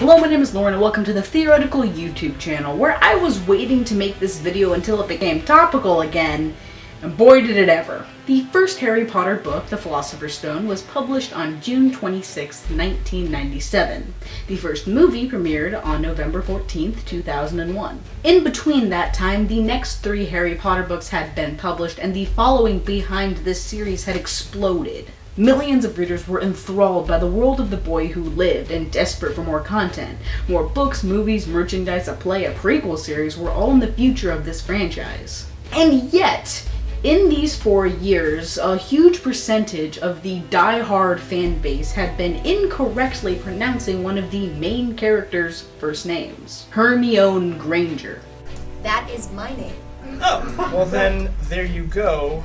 Hello, my name is Lauren and welcome to the Theoretical YouTube channel where I was waiting to make this video until it became topical again, and boy did it ever. The first Harry Potter book, The Philosopher's Stone, was published on June 26, 1997. The first movie premiered on November 14, 2001. In between that time, the next three Harry Potter books had been published and the following behind this series had exploded. Millions of readers were enthralled by the world of the boy who lived and desperate for more content. More books, movies, merchandise, a play, a prequel series were all in the future of this franchise. And yet, in these four years, a huge percentage of the die-hard fan base had been incorrectly pronouncing one of the main characters' first names Hermione Granger. That is my name. Oh, well then, there you go.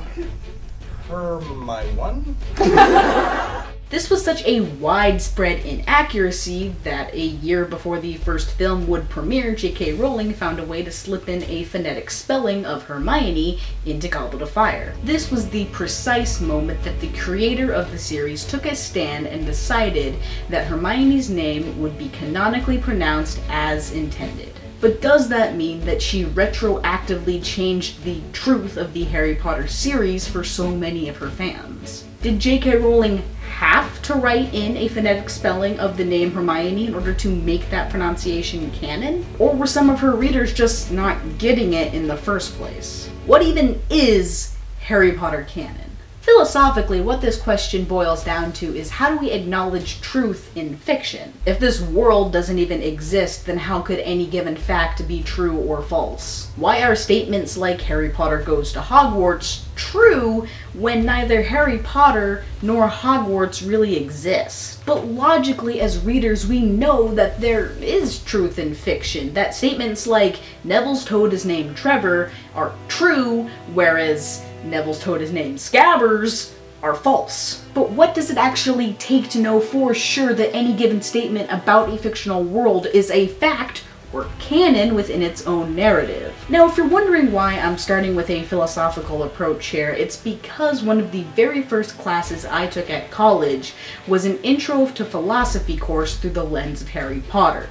For my one? This was such a widespread inaccuracy that a year before the first film would premiere, J.K. Rowling found a way to slip in a phonetic spelling of Hermione into Goblet of Fire. This was the precise moment that the creator of the series took a stand and decided that Hermione's name would be canonically pronounced as intended. But does that mean that she retroactively changed the truth of the Harry Potter series for so many of her fans? Did J.K. Rowling have to write in a phonetic spelling of the name Hermione in order to make that pronunciation canon? Or were some of her readers just not getting it in the first place? What even is Harry Potter canon? Philosophically, what this question boils down to is how do we acknowledge truth in fiction? If this world doesn't even exist, then how could any given fact be true or false? Why are statements like Harry Potter goes to Hogwarts true when neither Harry Potter nor Hogwarts really exist? But logically, as readers, we know that there is truth in fiction. That statements like Neville's toad is named Trevor are true, whereas Neville's toad is named Scabbers are false. But what does it actually take to know for sure that any given statement about a fictional world is a fact or canon within its own narrative. Now, if you're wondering why I'm starting with a philosophical approach here, it's because one of the very first classes I took at college was an Intro to Philosophy course through the lens of Harry Potter.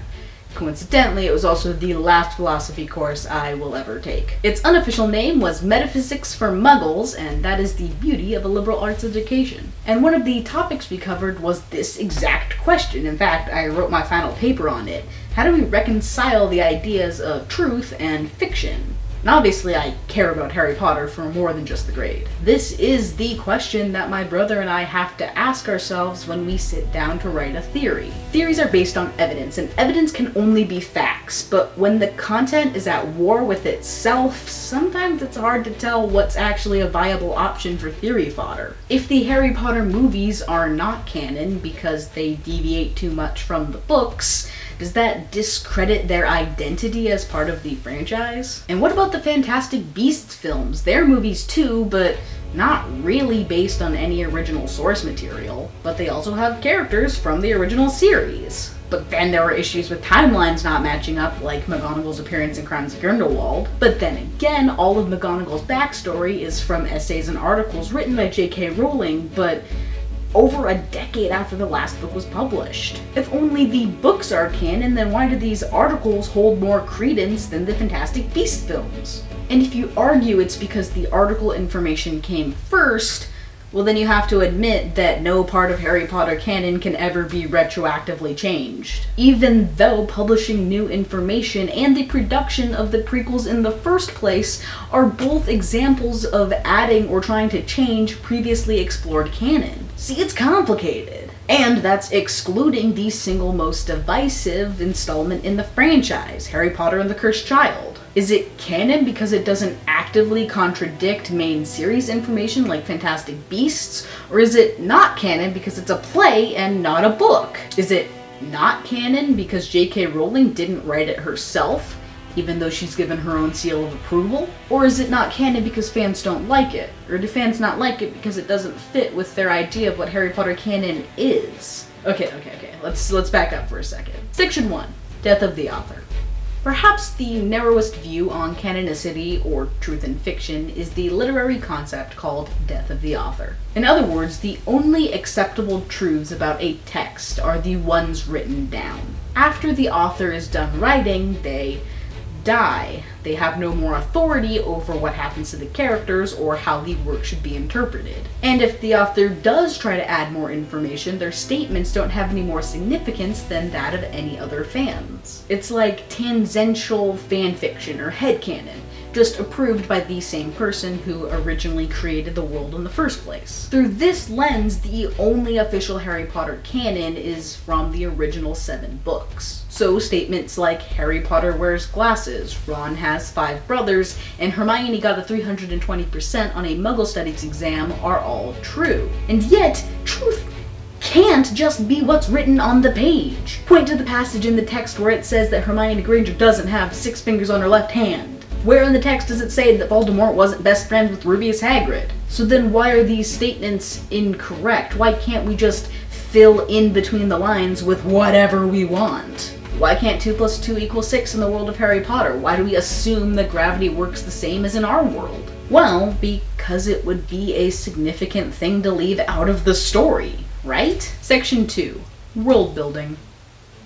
Coincidentally, it was also the last philosophy course I will ever take. Its unofficial name was Metaphysics for Muggles, and that is the beauty of a liberal arts education. And one of the topics we covered was this exact question. In fact, I wrote my final paper on it. How do we reconcile the ideas of truth and fiction? And obviously I care about Harry Potter for more than just the grade. This is the question that my brother and I have to ask ourselves when we sit down to write a theory. Theories are based on evidence, and evidence can only be facts, but when the content is at war with itself, sometimes it's hard to tell what's actually a viable option for theory fodder. If the Harry Potter movies are not canon because they deviate too much from the books, does that discredit their identity as part of the franchise? And what about the Fantastic Beasts films? They're movies too, but not really based on any original source material, but they also have characters from the original series. But then there were issues with timelines not matching up, like McGonagall's appearance in Crimes of Grindelwald. But then again, all of McGonagall's backstory is from essays and articles written by J.K. Rowling, but over a decade after the last book was published. If only the books are canon, then why do these articles hold more credence than the Fantastic Beasts films? And if you argue it's because the article information came first, well then you have to admit that no part of Harry Potter canon can ever be retroactively changed. Even though publishing new information and the production of the prequels in the first place are both examples of adding or trying to change previously explored canon. See, it's complicated. And that's excluding the single most divisive installment in the franchise, Harry Potter and the Cursed Child. Is it canon because it doesn't actively contradict main series information like Fantastic Beasts? Or is it not canon because it's a play and not a book? Is it not canon because J.K. Rowling didn't write it herself even though she's given her own seal of approval? Or is it not canon because fans don't like it? Or do fans not like it because it doesn't fit with their idea of what Harry Potter canon is? Okay, okay, okay. Let's let's back up for a second. Section 1. Death of the author. Perhaps the narrowest view on canonicity or truth in fiction is the literary concept called death of the author. In other words, the only acceptable truths about a text are the ones written down. After the author is done writing, they die. They have no more authority over what happens to the characters or how the work should be interpreted. And if the author does try to add more information, their statements don't have any more significance than that of any other fans. It's like tangential fanfiction or headcanon just approved by the same person who originally created the world in the first place. Through this lens, the only official Harry Potter canon is from the original seven books. So statements like Harry Potter wears glasses, Ron has five brothers, and Hermione got a 320% on a Muggle Studies exam are all true. And yet, truth can't just be what's written on the page. Point to the passage in the text where it says that Hermione Granger doesn't have six fingers on her left hand. Where in the text does it say that Voldemort wasn't best friends with Rubeus Hagrid? So then why are these statements incorrect? Why can't we just fill in between the lines with whatever we want? Why can't 2 plus 2 equal 6 in the world of Harry Potter? Why do we assume that gravity works the same as in our world? Well, because it would be a significant thing to leave out of the story, right? Section 2 World Building.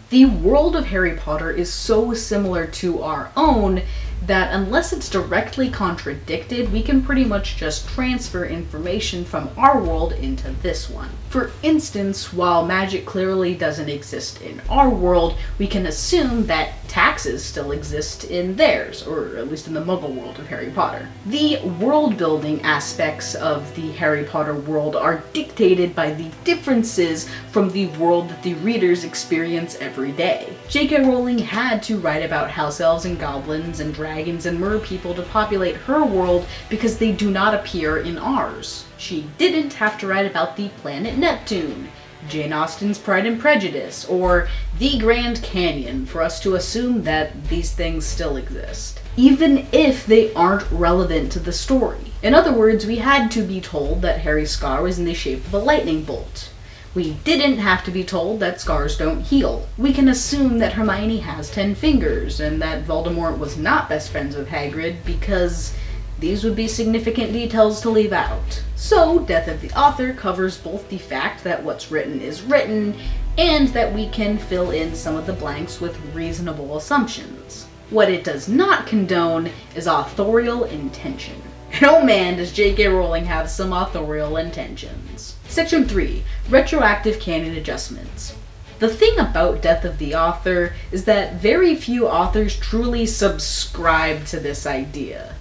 The world of Harry Potter is so similar to our own that unless it's directly contradicted, we can pretty much just transfer information from our world into this one. For instance, while magic clearly doesn't exist in our world, we can assume that taxes still exist in theirs, or at least in the muggle world of Harry Potter. The world building aspects of the Harry Potter world are dictated by the differences from the world that the readers experience every day. J.K. Rowling had to write about house elves and goblins and dragons and mer people to populate her world because they do not appear in ours. She didn't have to write about the planet Neptune, Jane Austen's Pride and Prejudice, or the Grand Canyon for us to assume that these things still exist, even if they aren't relevant to the story. In other words, we had to be told that Harry's scar was in the shape of a lightning bolt. We didn't have to be told that scars don't heal. We can assume that Hermione has ten fingers, and that Voldemort was not best friends with Hagrid because these would be significant details to leave out. So, Death of the Author covers both the fact that what's written is written, and that we can fill in some of the blanks with reasonable assumptions. What it does not condone is authorial intention. Oh man, does J.K. Rowling have some authorial intentions. Section 3 Retroactive Canon Adjustments. The thing about Death of the Author is that very few authors truly subscribe to this idea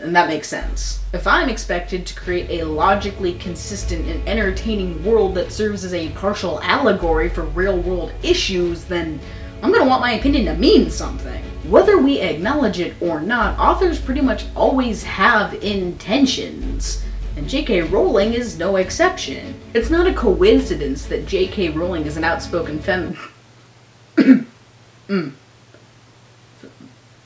and that makes sense. If I'm expected to create a logically consistent and entertaining world that serves as a partial allegory for real world issues, then I'm gonna want my opinion to mean something. Whether we acknowledge it or not, authors pretty much always have intentions. And J.K. Rowling is no exception. It's not a coincidence that J.K. Rowling is an outspoken feminist. mm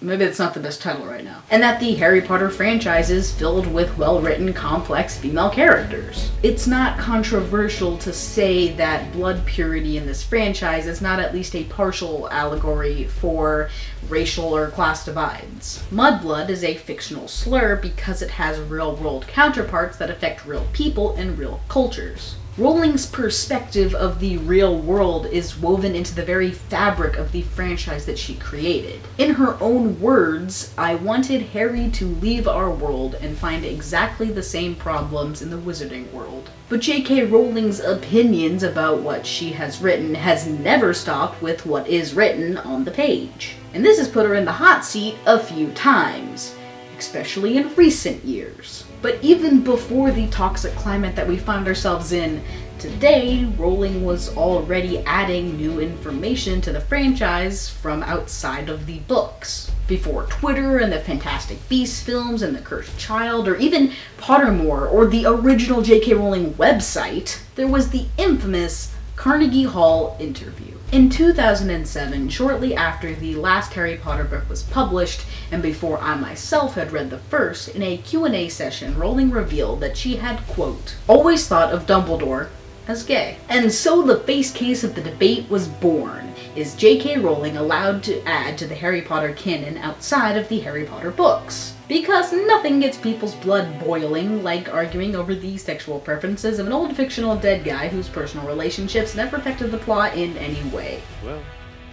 maybe it's not the best title right now. And that the Harry Potter franchise is filled with well-written, complex female characters. It's not controversial to say that blood purity in this franchise is not at least a partial allegory for racial or class divides. Mudblood is a fictional slur because it has real-world counterparts that affect real people and real cultures. Rowling's perspective of the real world is woven into the very fabric of the franchise that she created. In her own words, I wanted Harry to leave our world and find exactly the same problems in the wizarding world. But J.K. Rowling's opinions about what she has written has never stopped with what is written on the page. And this has put her in the hot seat a few times, especially in recent years. But even before the toxic climate that we find ourselves in today, Rowling was already adding new information to the franchise from outside of the books. Before Twitter and the Fantastic Beasts films and The Cursed Child, or even Pottermore or the original J.K. Rowling website, there was the infamous Carnegie Hall interview. In 2007, shortly after the last Harry Potter book was published, and before I myself had read the first, in a Q&A session, Rowling revealed that she had, quote, always thought of Dumbledore as gay. And so the face case of the debate was born. Is J.K. Rowling allowed to add to the Harry Potter canon outside of the Harry Potter books? Because nothing gets people's blood boiling like arguing over the sexual preferences of an old fictional dead guy whose personal relationships never affected the plot in any way. Well,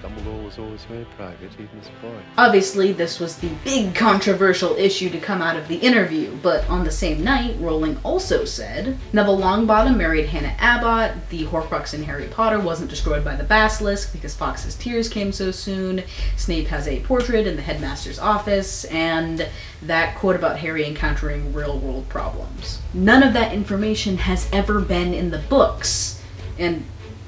Dumbledore was always very private, even as a boy. Obviously, this was the big controversial issue to come out of the interview, but on the same night, Rowling also said Neville Longbottom married Hannah Abbott, the Horcrux in Harry Potter wasn't destroyed by the basilisk because Fawkes's tears came so soon, Snape has a portrait in the headmaster's office, and that quote about Harry encountering real world problems. None of that information has ever been in the books, and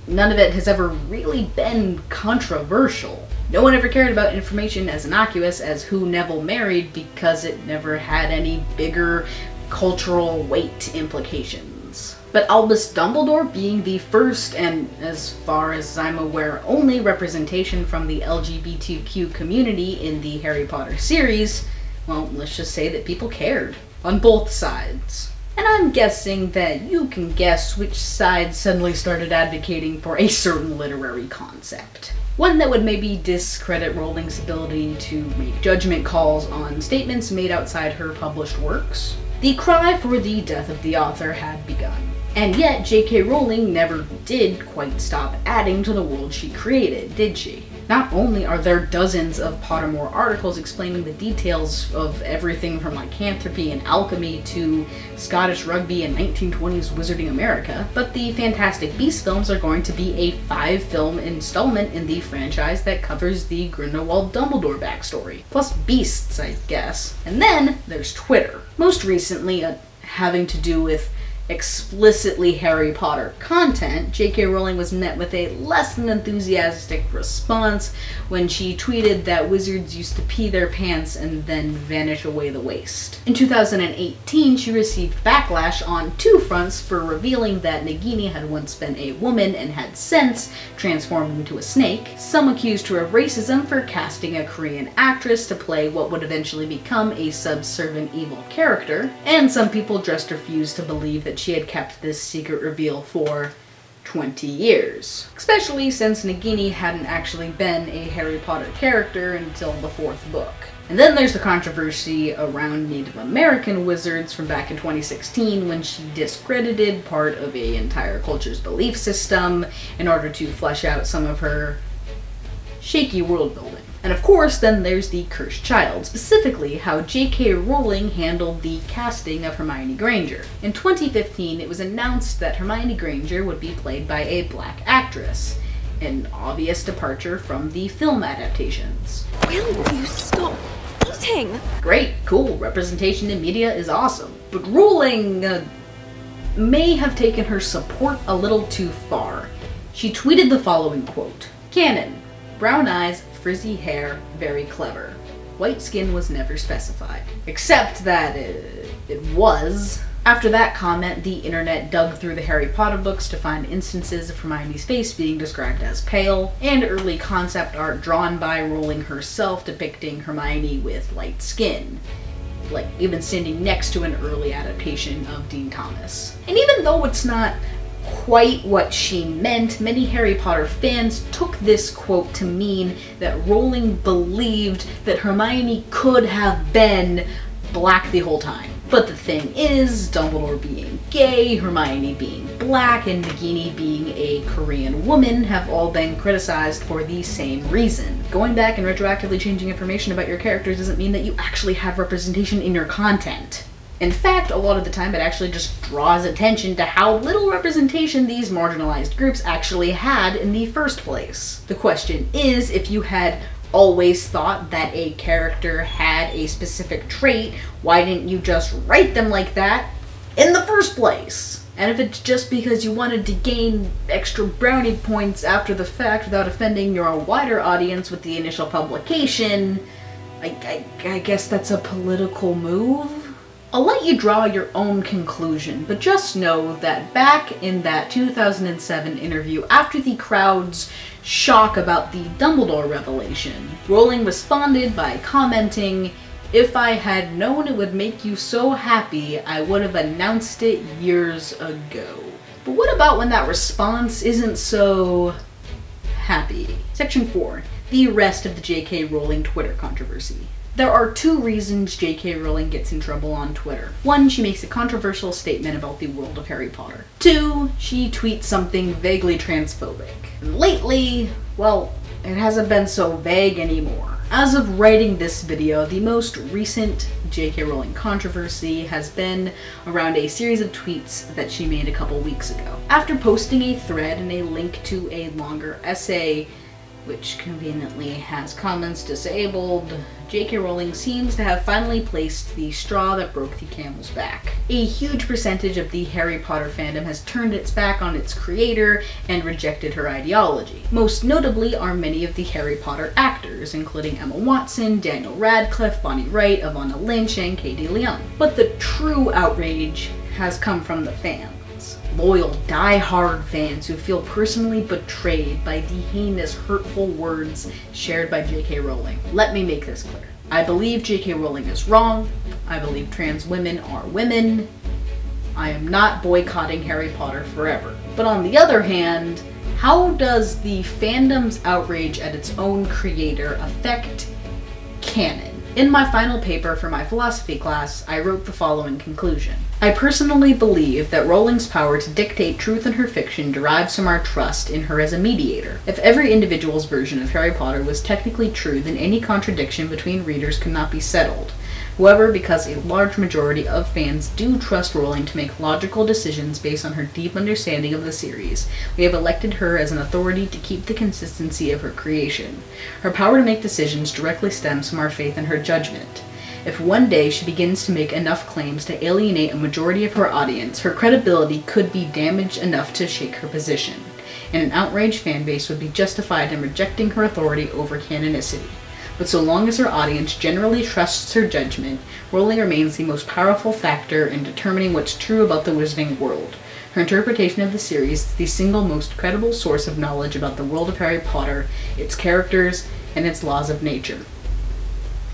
none of it has ever really been controversial. No one ever cared about information as innocuous as who Neville married because it never had any bigger cultural weight implications. But Albus Dumbledore being the first and, as far as I'm aware, only representation from the LGBTQ community in the Harry Potter series, well, let's just say that people cared. On both sides. And I'm guessing that you can guess which side suddenly started advocating for a certain literary concept. One that would maybe discredit Rowling's ability to make judgment calls on statements made outside her published works. The cry for the death of the author had begun. And yet, J.K. Rowling never did quite stop adding to the world she created, did she? Not only are there dozens of Pottermore articles explaining the details of everything from lycanthropy and alchemy to Scottish rugby and 1920s Wizarding America, but the Fantastic Beasts films are going to be a five film installment in the franchise that covers the Grindelwald Dumbledore backstory. Plus beasts, I guess. And then there's Twitter. Most recently, uh, having to do with explicitly Harry Potter content, J.K. Rowling was met with a less than enthusiastic response when she tweeted that wizards used to pee their pants and then vanish away the waste. In 2018, she received backlash on two fronts for revealing that Nagini had once been a woman and had since transformed into a snake. Some accused her of racism for casting a Korean actress to play what would eventually become a subservient evil character, and some people just refused to believe that she had kept this secret reveal for 20 years. Especially since Nagini hadn't actually been a Harry Potter character until the fourth book. And then there's the controversy around Native American wizards from back in 2016 when she discredited part of a entire culture's belief system in order to flesh out some of her shaky world building. And of course, then there's the Cursed Child, specifically how J.K. Rowling handled the casting of Hermione Granger. In 2015, it was announced that Hermione Granger would be played by a black actress, an obvious departure from the film adaptations. Will you stop eating? Great, cool, representation in media is awesome. But Rowling uh, may have taken her support a little too far. She tweeted the following quote Canon, brown eyes, frizzy hair, very clever. White skin was never specified. Except that it, it was. After that comment, the internet dug through the Harry Potter books to find instances of Hermione's face being described as pale, and early concept art drawn by Rowling herself depicting Hermione with light skin like even standing next to an early adaptation of Dean Thomas. And even though it's not quite what she meant, many Harry Potter fans took this quote to mean that Rowling believed that Hermione could have been black the whole time. But the thing is, Dumbledore being gay, Hermione being black, and Nagini being a Korean woman have all been criticized for the same reason. Going back and retroactively changing information about your characters doesn't mean that you actually have representation in your content. In fact, a lot of the time it actually just draws attention to how little representation these marginalized groups actually had in the first place. The question is if you had always thought that a character had a specific trait, why didn't you just write them like that in the first place? And if it's just because you wanted to gain extra brownie points after the fact without offending your wider audience with the initial publication, I, I, I guess that's a political move? I'll let you draw your own conclusion, but just know that back in that 2007 interview, after the crowd's shock about the Dumbledore revelation, Rowling responded by commenting, If I had known it would make you so happy, I would have announced it years ago. But what about when that response isn't so happy? Section 4 The rest of the J.K. Rowling Twitter controversy. There are two reasons J.K. Rowling gets in trouble on Twitter. One, she makes a controversial statement about the world of Harry Potter. Two, she tweets something vaguely transphobic. And lately, well, it hasn't been so vague anymore. As of writing this video, the most recent J.K. Rowling controversy has been around a series of tweets that she made a couple weeks ago. After posting a thread and a link to a longer essay which conveniently has comments disabled, J.K. Rowling seems to have finally placed the straw that broke the camel's back. A huge percentage of the Harry Potter fandom has turned its back on its creator and rejected her ideology. Most notably are many of the Harry Potter actors, including Emma Watson, Daniel Radcliffe, Bonnie Wright, Evanna Lynch, and Katie Leung. But the true outrage has come from the fans loyal, die-hard fans who feel personally betrayed by the heinous, hurtful words shared by J.K. Rowling. Let me make this clear. I believe J.K. Rowling is wrong. I believe trans women are women. I am not boycotting Harry Potter forever. But on the other hand, how does the fandom's outrage at its own creator affect canon? In my final paper for my philosophy class, I wrote the following conclusion. I personally believe that Rowling's power to dictate truth in her fiction derives from our trust in her as a mediator. If every individual's version of Harry Potter was technically true, then any contradiction between readers could not be settled. However, because a large majority of fans do trust Rowling to make logical decisions based on her deep understanding of the series, we have elected her as an authority to keep the consistency of her creation. Her power to make decisions directly stems from our faith in her judgment. If one day she begins to make enough claims to alienate a majority of her audience, her credibility could be damaged enough to shake her position, and an outraged fanbase would be justified in rejecting her authority over canonicity but so long as her audience generally trusts her judgment, Rowling remains the most powerful factor in determining what's true about the wizarding world. Her interpretation of the series is the single most credible source of knowledge about the world of Harry Potter, its characters, and its laws of nature.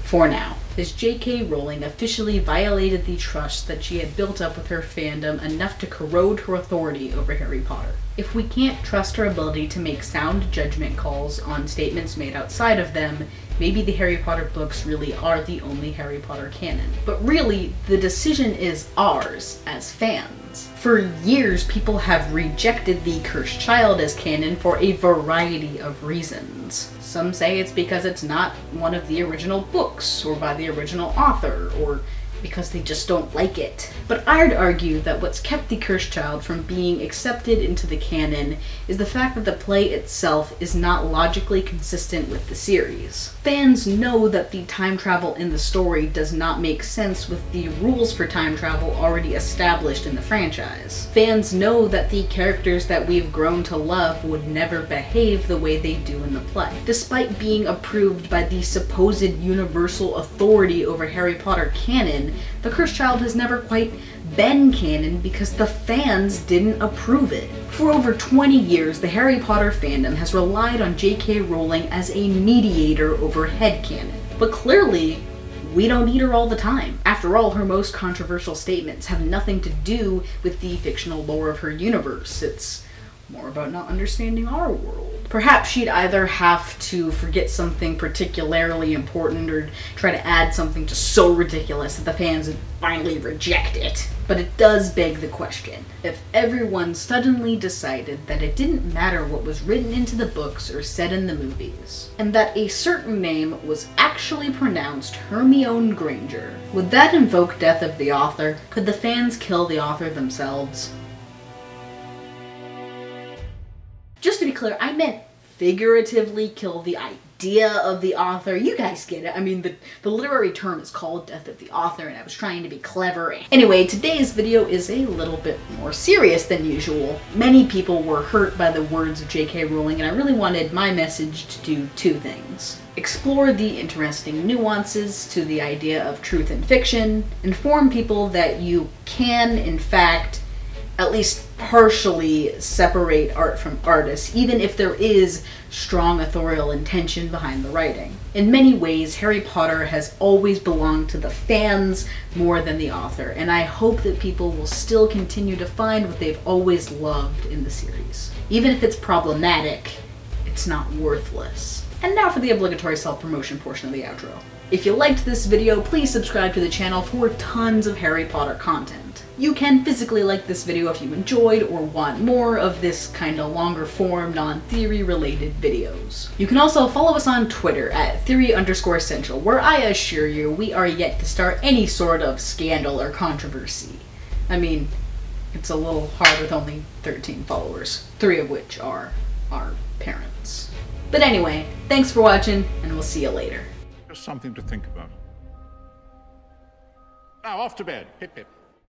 For now. Has J.K. Rowling officially violated the trust that she had built up with her fandom enough to corrode her authority over Harry Potter? If we can't trust her ability to make sound judgment calls on statements made outside of them, maybe the Harry Potter books really are the only Harry Potter canon. But really, the decision is ours as fans. For years, people have rejected the Cursed Child as canon for a variety of reasons. Some say it's because it's not one of the original books, or by the original author, or because they just don't like it. But I'd argue that what's kept The Cursed Child from being accepted into the canon is the fact that the play itself is not logically consistent with the series. Fans know that the time travel in the story does not make sense with the rules for time travel already established in the franchise. Fans know that the characters that we've grown to love would never behave the way they do in the play. Despite being approved by the supposed universal authority over Harry Potter canon, the Cursed Child has never quite been canon because the fans didn't approve it. For over 20 years, the Harry Potter fandom has relied on J.K. Rowling as a mediator over headcanon. But clearly, we don't need her all the time. After all, her most controversial statements have nothing to do with the fictional lore of her universe. It's more about not understanding our world. Perhaps she'd either have to forget something particularly important or try to add something just so ridiculous that the fans would finally reject it. But it does beg the question if everyone suddenly decided that it didn't matter what was written into the books or said in the movies, and that a certain name was actually pronounced Hermione Granger, would that invoke death of the author? Could the fans kill the author themselves? Just to be clear, I meant figuratively kill the idea of the author. You guys get it. I mean, the, the literary term is called Death of the Author, and I was trying to be clever. Anyway, today's video is a little bit more serious than usual. Many people were hurt by the words of J.K. Rowling, and I really wanted my message to do two things. Explore the interesting nuances to the idea of truth and fiction, inform people that you can, in fact, at least partially separate art from artists, even if there is strong authorial intention behind the writing. In many ways, Harry Potter has always belonged to the fans more than the author, and I hope that people will still continue to find what they've always loved in the series. Even if it's problematic, it's not worthless. And now for the obligatory self-promotion portion of the outro. If you liked this video, please subscribe to the channel for tons of Harry Potter content. You can physically like this video if you enjoyed or want more of this kind of longer form, non-theory related videos. You can also follow us on Twitter at theory underscore central, where I assure you we are yet to start any sort of scandal or controversy. I mean, it's a little hard with only 13 followers, three of which are our parents. But anyway, thanks for watching, and we'll see you later. Just something to think about. Now, off to bed. Pip, hip.